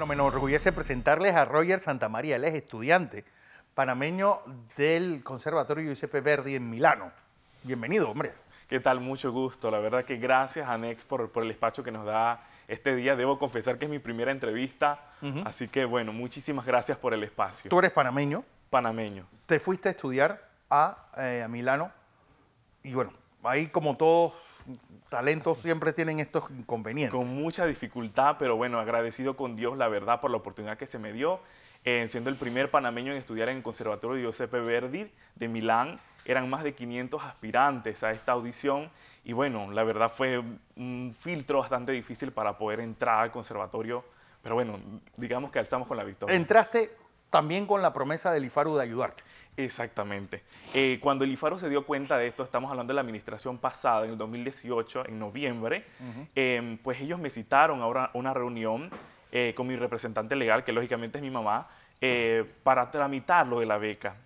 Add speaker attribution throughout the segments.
Speaker 1: Bueno, me enorgullece presentarles a Roger Santamaría. Él es estudiante panameño del Conservatorio Giuseppe Verdi en Milano. Bienvenido, hombre.
Speaker 2: ¿Qué tal? Mucho gusto. La verdad que gracias a Nex por, por, el espacio que nos da este día. Debo confesar que es mi primera entrevista, así que bueno, muchísimas gracias por el espacio.
Speaker 1: ¿Tú eres panameño?
Speaker 2: Panameño.
Speaker 1: Te fuiste a estudiar a, eh, a Milano y bueno, ahí como todos talentos siempre tienen estos inconvenientes.
Speaker 2: Con mucha dificultad, pero bueno, agradecido con Dios, la verdad, por la oportunidad que se me dio, eh, siendo el primer panameño en estudiar en el Conservatorio Giuseppe Verdi de Milán. Eran más de 500 aspirantes a esta audición y bueno, la verdad fue un filtro bastante difícil para poder entrar al conservatorio, pero bueno, digamos que alzamos con la victoria.
Speaker 1: Entraste también con la promesa del IFARU de ayudarte.
Speaker 2: Exactamente. Eh, cuando el IFARU se dio cuenta de esto, estamos hablando de la administración pasada, en el 2018, en noviembre, eh, pues ellos me citaron a una reunión eh, con mi representante legal, que lógicamente es mi mamá, para tramitar lo de la beca.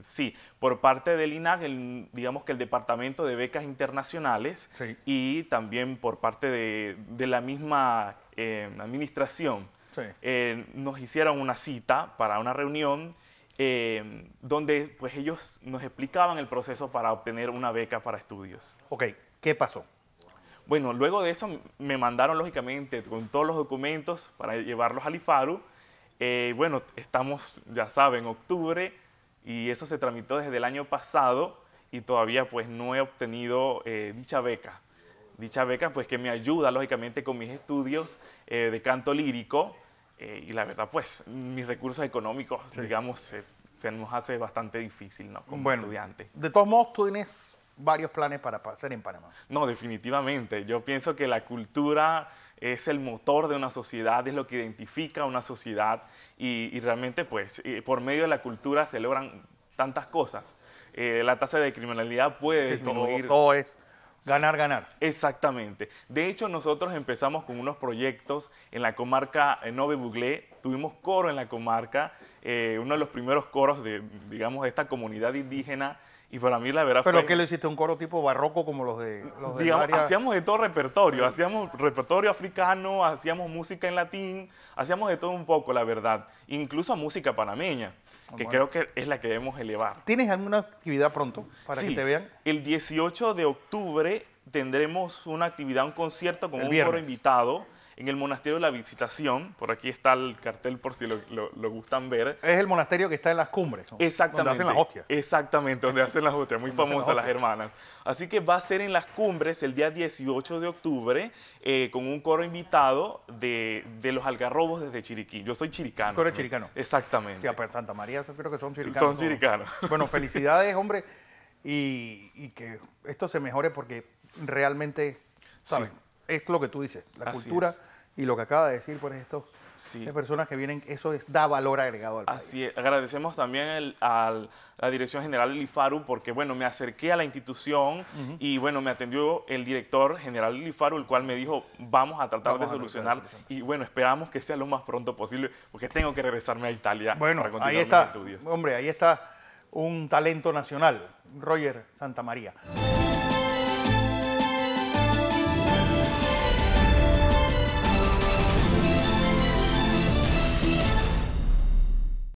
Speaker 2: Sí. por parte del INAC, digamos que el Departamento de Becas Internacionales y también por parte de, de la misma administración, nos hicieron una cita para una reunión eh, donde pues ellos nos explicaban el proceso para obtener una beca para estudios.
Speaker 1: Ok, ¿qué pasó?
Speaker 2: Bueno, luego de eso me mandaron lógicamente con todos los documentos para llevarlos al IFARU. Eh, bueno, estamos, ya saben, en octubre y eso se tramitó desde el año pasado y todavía pues no he obtenido eh, dicha beca. Dicha beca pues que me ayuda lógicamente con mis estudios de canto lírico eh, y la verdad, pues, mis recursos económicos, digamos, se, nos hace bastante difícil, ¿no? Como
Speaker 1: bueno,
Speaker 2: estudiante.
Speaker 1: De todos modos, tú tienes varios planes para hacer en Panamá.
Speaker 2: No, definitivamente. Yo pienso que la cultura es el motor de una sociedad, es lo que identifica a una sociedad y, realmente, pues, eh, por medio de la cultura se logran tantas cosas. Eh, la tasa de criminalidad puede disminuir.
Speaker 1: todo es Ganar, ganar.
Speaker 2: Exactamente. De hecho, nosotros empezamos con unos proyectos en la comarca Nove Buglé. Tuvimos coro en la comarca, eh, uno de los primeros coros de, digamos, de esta comunidad indígena. Y para mí la verdad
Speaker 1: ¿Pero
Speaker 2: fue...
Speaker 1: qué le hiciste? ¿Un coro tipo barroco como los de, los
Speaker 2: digamos, Hacíamos de todo repertorio. Hacíamos repertorio africano, hacíamos música en latín, hacíamos de todo un poco, la verdad. Incluso música panameña que creo que es la que debemos elevar.
Speaker 1: ¿Tienes alguna actividad pronto para que te vean?
Speaker 2: El 18 de octubre tendremos una actividad, un concierto con un coro invitado en el Monasterio de la Visitación. Por aquí está el cartel por si lo, gustan ver.
Speaker 1: Es el monasterio que está en las cumbres.
Speaker 2: Exactamente.
Speaker 1: Donde hacen las hostias.
Speaker 2: Exactamente, donde hacen las hostias. Muy famosas las hermanas. Así que va a ser en las cumbres el día 18 de octubre eh, con un coro invitado de, los algarrobos desde Chiriquí. Yo soy chiricano.
Speaker 1: ¿Tú eres chiricano?
Speaker 2: Exactamente.
Speaker 1: Sí, Santa María creo que son chiricanos.
Speaker 2: Son chiricanos.
Speaker 1: Bueno, felicidades, hombre. Y, que esto se mejore porque realmente, ¿sabes? Es lo que tú dices, la cultura y lo que acaba de decir, por esto, sí. de personas que vienen, eso es, da valor agregado al
Speaker 2: Así es. Agradecemos también a la Dirección General del IFARU porque, bueno, me acerqué a la institución y, bueno, me atendió el director general del IFARU, el cual me dijo, vamos a tratar de solucionar y, bueno, esperamos que sea lo más pronto posible porque tengo que regresarme a Italia
Speaker 1: bueno, para continuar ahí está, mis estudios. Hombre, ahí está un talento nacional, Roger Santamaría.